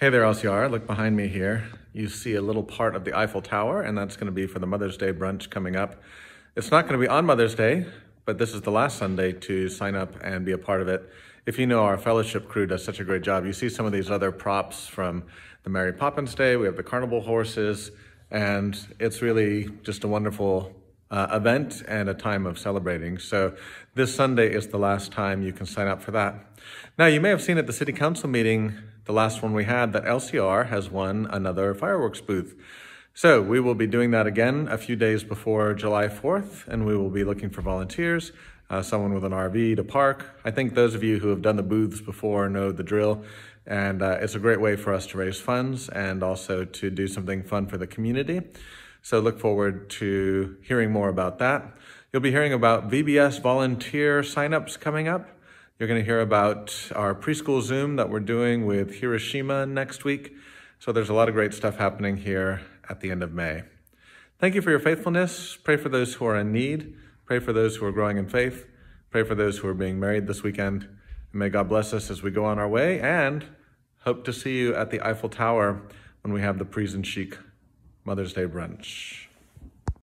Hey there, LCR. Look behind me here. You see a little part of the Eiffel Tower, and that's going to be for the Mother's Day brunch coming up. It's not going to be on Mother's Day, but this is the last Sunday to sign up and be a part of it. If you know, our fellowship crew does such a great job. You see some of these other props from the Mary Poppins Day. We have the carnival horses, and it's really just a wonderful uh, event and a time of celebrating. So this Sunday is the last time you can sign up for that. Now, you may have seen at the city council meeting the last one we had, that LCR has won another fireworks booth. So we will be doing that again a few days before July 4th, and we will be looking for volunteers, uh, someone with an RV to park. I think those of you who have done the booths before know the drill, and uh, it's a great way for us to raise funds and also to do something fun for the community. So look forward to hearing more about that. You'll be hearing about VBS volunteer signups coming up. You're going to hear about our preschool Zoom that we're doing with Hiroshima next week. So there's a lot of great stuff happening here at the end of May. Thank you for your faithfulness. Pray for those who are in need. Pray for those who are growing in faith. Pray for those who are being married this weekend. And may God bless us as we go on our way and hope to see you at the Eiffel Tower when we have the Parisian Chic Mother's Day brunch.